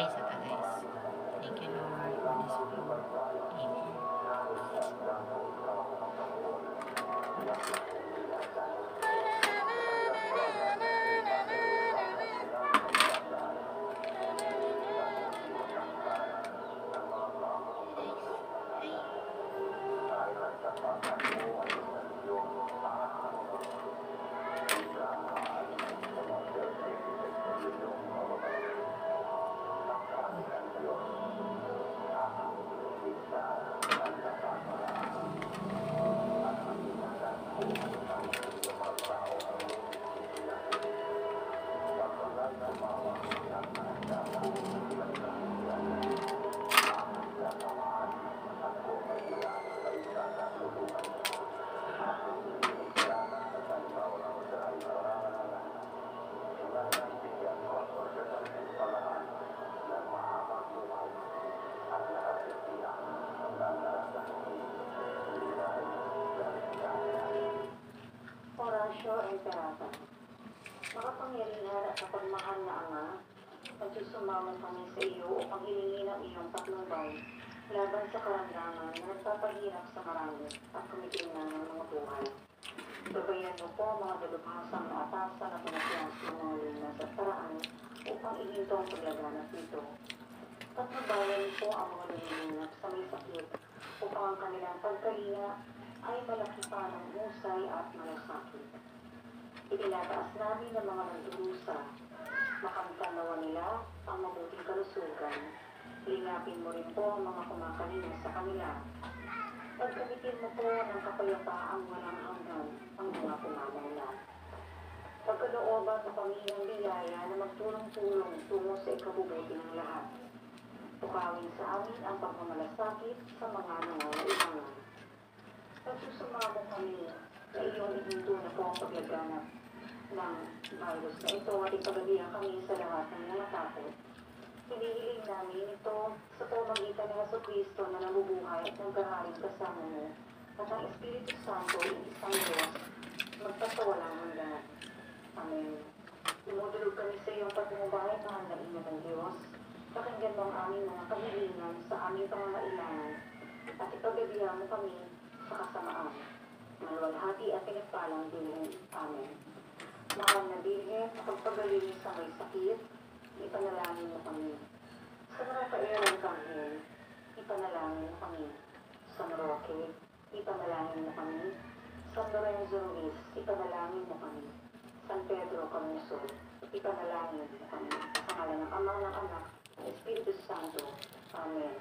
basically. Makapangyarihan at kapagmahal na Ama, nagsusumamon kami sa iyo upang hilingi ng iyong patnubay laban sa karamdaman na nagpapahirap sa marami at kumikinang ng mga buhay. Gabayan mo po mga dalubhasang na atasan at pinatiyas ng mga linas at paraan upang ihinto ang paglaganap nito. Patnubayan po ang mga nililinap sa may sakit upang ang kanilang pagkalinga ay malaki pa ng husay at malasakit. Itinataas namin ang mga nagdurusa, makamtan nawa nila ang mabuting kalusugan. Lingapin mo rin po ang mga kumakalinga sa kanila. Pagkamitin mo po ng kapayapaang walang hanggan ang mga kumamala. Pagkalooban sa Panginoong biyaya na magtulong-tulong tungo sa ikabubuti ng lahat. Tukawin sa amin ang pagmamalasakit sa mga nangangailangan. Pagsusumamo kami sa iyong ihinto na po ang paglaganap ng virus na ito at ipagabihan kami sa lahat ng mga takot. Hinihiling namin ito sa pamagitan ng Yeso Kristo na nabubuhay at nagkaharing kasama mo at ang Espiritu Santo ang isang Diyos magpasawalang hanggan. Amen. Dumudulog kami sa iyong pagmumabay na handain ng Diyos. Pakinggan mo ang aming mga kahilingan sa aming pangangailangan at ipagabihan mo kami sa kasamaan. Maluwalhati at pinagpalang din. Amen. Mahal na Birhen, kapagpagaling sa may sakit, ipanalangin mo kami. Sa mga kairang kanghel, ipanalangin mo kami. Sa Roque, ipanalangin mo kami. San Lorenzo Ruiz, ipanalangin mo kami. San Pedro Camusol, ipanalangin mo kami. Sa ngalan ng Ama ng Anak, ng Espiritu Santo. Amen.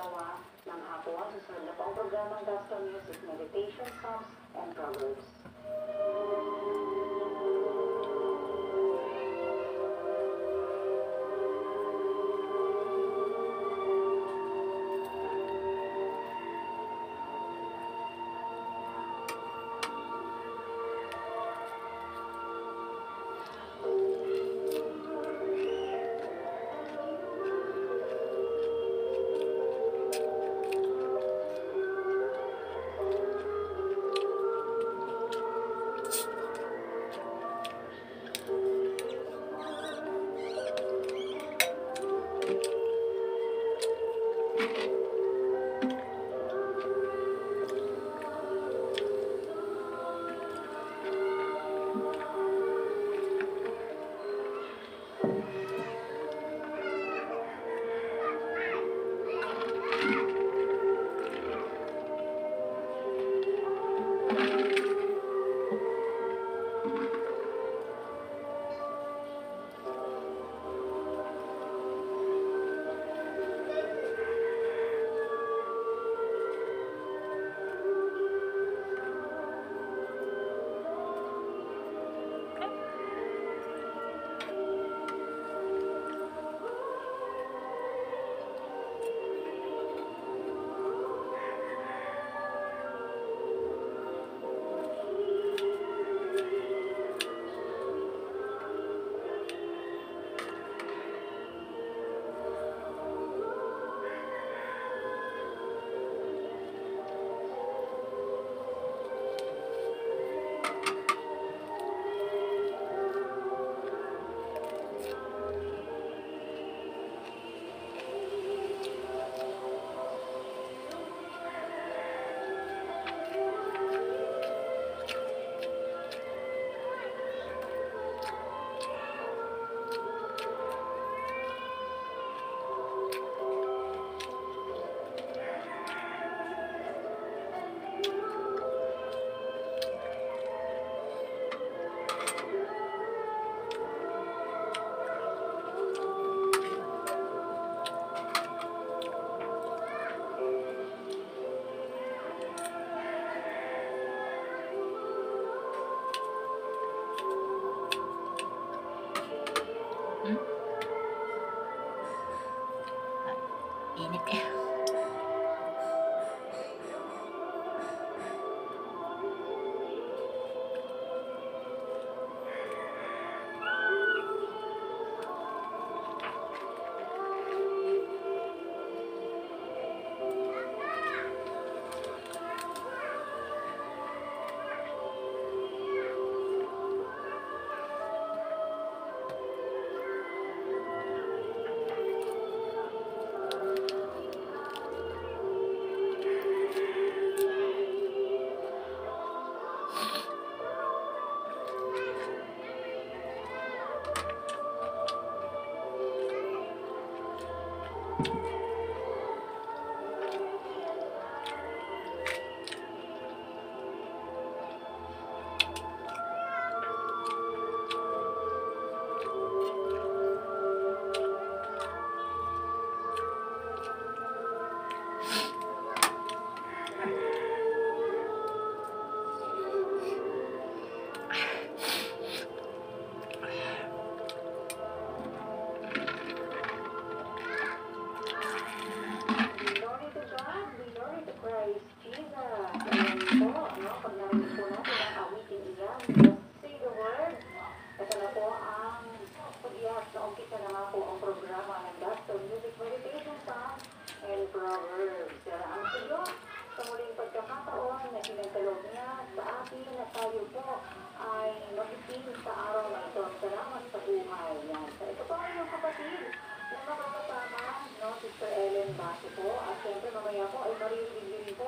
Dalawa ng hapon. Susunod na po ang programang Gospel Music, Meditation, Psalms, and Proverbs.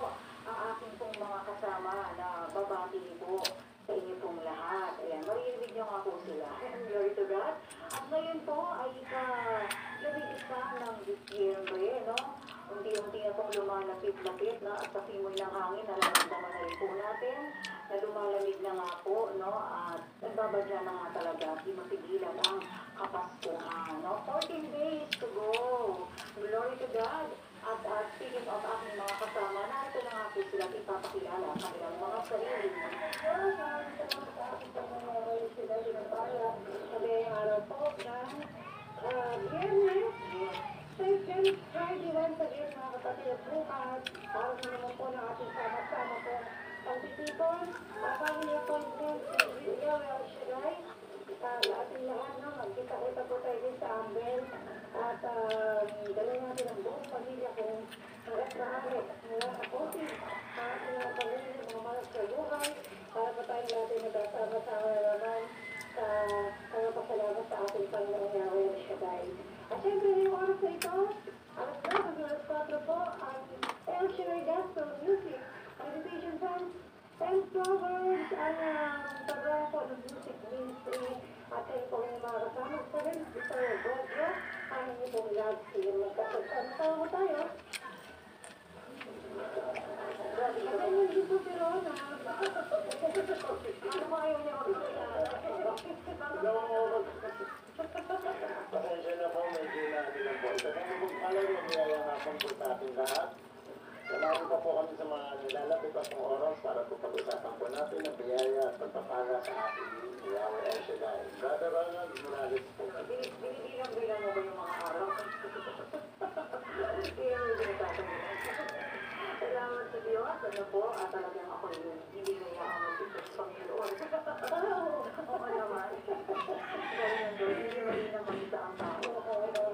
Po ang aking pong mga kasama na babati po sa inyo pong lahat. Ayan, maririnig niyo nga po sila. Glory to God. At ngayon po ay ika labing isa ng Disyembre, no? Unti-unti na pong lumalapit-lapit, no? At sa simoy ng hangin, nararamdaman na rin po natin na lumalamig na nga po, no? At nagbabadya na nga talaga, di mapigilan ang kapaskuhan, no? 14 days to go. Glory to God. At uh, speaking of aking mga kasama, narito na nga po sila ipapakilala ang kanilang mga sarili. Ngayong araw po ng Biyernes, Second Friday once again mga kapatid at bukas, para na naman po ng ating sama-sama po pagtitipon, ang family appointment, si Yawel Shiray, uh, ating lahat na magkita-kita po tayo sa Ambel at uh, dalawa natin ang buong pamilya kung hanggat maaari mula sa COVID at mga pamilya mga malas sa buhay para po tayo natin magkasama-sama naman sa pagpapasalamat sa ating Panginoong Yahweh Shaddai. At syempre ngayong oras na ito, alas na, ang alas 4 po, ang El Shaddai Gospel Music, Meditation Time, and Proverbs, ang um, programa po ng music ministry at kayo po yung mga kasama sa rin, Mr. Godro, ang inyo pong love team. Magkasama mo tayo. Grabe ka ba yung dito pero na? Ano mo ayaw niya Pasensya na po, medyo natin po. Sa kami pong palaro, niyayangapang po sa ating lahat. Salamat pa po kami sa mga nilalapit at mga oras para po pag-usapan po natin ang biyaya at pagpapala sa ating Yahweh El Shaddai. Brother Ronald Morales po. Binibilang-bilang mo ba yung mga araw? Hindi yung binagsasabi. Salamat sa Diyos. Ano po, at talagang ako yun. Hindi kaya ako mag-isip sa Panginoon. Oo naman. Dahil nandun, hindi mo rin naman isa ang tao.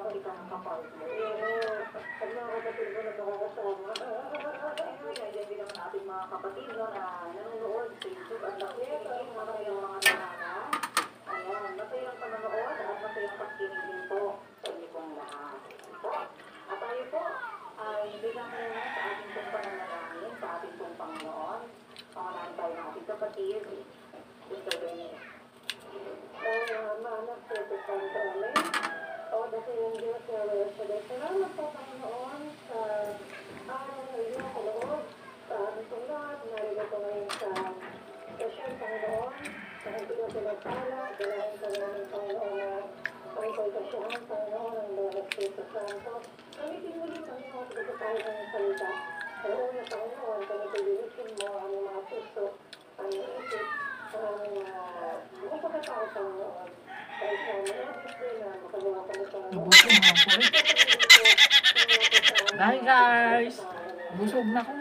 Hindi ka nakapartner. Pag mga kapatid mo na makakasama. Anyway, nandiyan din naman ating mga kapatid no, na nanonood sa YouTube at nakikinig mga kanilang mga nanganan. Ayan, masayang panonood at masayang pagkinig din po sa inyo pong lahat. Po. At tayo po ay bilang muna sa ating pong pananalangin, sa ating pong Panginoon. Pangalan tayo ng ating kapatid, Mr. Benny. Oh, maanak po ito sa amin. O, dahil yung Diyos na wala sa Diyos. Salamat po, Panginoon, sa araw na iyong kaloob sa aming pong lahat. Narito ko ngayon sa session, Panginoon. Sa hindi ko pinagpala, dalahin ka namin, Panginoon, na ang pagkasyahan, Panginoon, ang mga Espiritu Santo. Gamitin mo rin, Panginoon, sa tayo ng salita. Sa una, Panginoon, kami pagdilisin mo ang aming mga puso, ang aming isip, ang aming uh, mga pagkatao, Panginoon. Dahil sa mga isip na makagawa kami, Panginoon. Nabusin mo ako eh. Bye guys! Busog na ko.